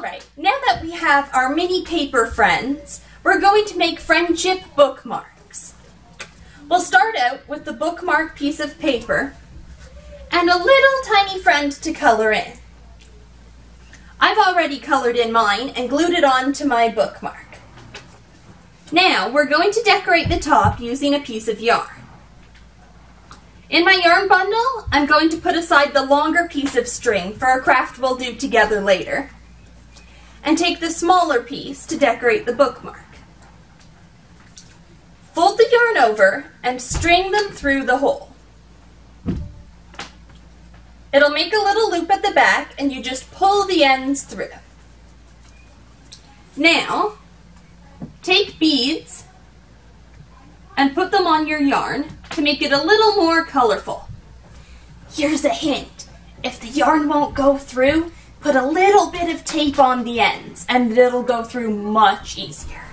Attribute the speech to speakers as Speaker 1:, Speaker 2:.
Speaker 1: Alright, now that we have our mini paper friends, we're going to make friendship bookmarks. We'll start out with the bookmark piece of paper and a little tiny friend to color in. I've already colored in mine and glued it on to my bookmark. Now we're going to decorate the top using a piece of yarn. In my yarn bundle, I'm going to put aside the longer piece of string for a craft we'll do together later and take the smaller piece to decorate the bookmark. Fold the yarn over and string them through the hole. It'll make a little loop at the back and you just pull the ends through. Now, take beads and put them on your yarn to make it a little more colorful. Here's a hint. If the yarn won't go through, put a little bit of tape on the ends and it'll go through much easier.